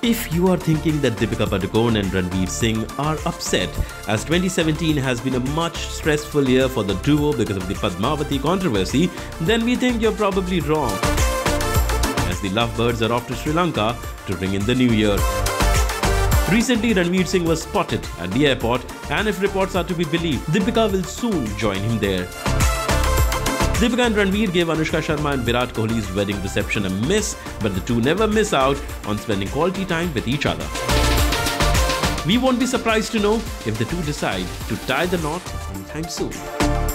If you are thinking that Deepika Padukone and Ranveer Singh are upset, as 2017 has been a much stressful year for the duo because of the Padmavati controversy, then we think you're probably wrong. As the lovebirds are off to Sri Lanka to ring in the new year. Recently, Ranveer Singh was spotted at the airport, and if reports are to be believed, Deepika will soon join him there. Deepika and Ranveer gave Anushka Sharma and Virat Kohli's wedding reception a miss, but the two never miss out on spending quality time with each other. We won't be surprised to know if the two decide to tie the knot anytime soon.